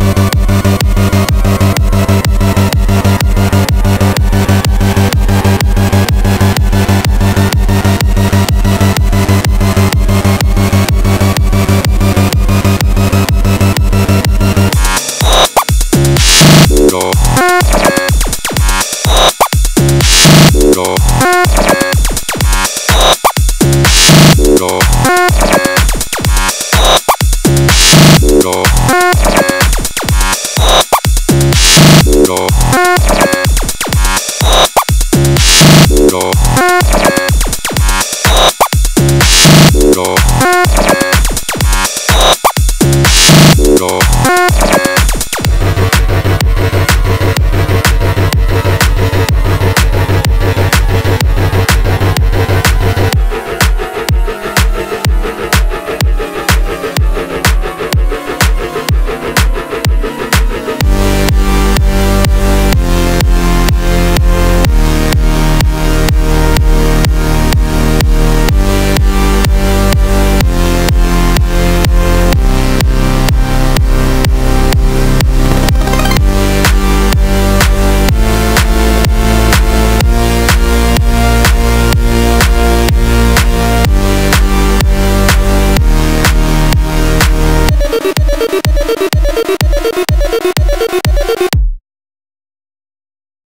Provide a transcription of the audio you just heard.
えっ?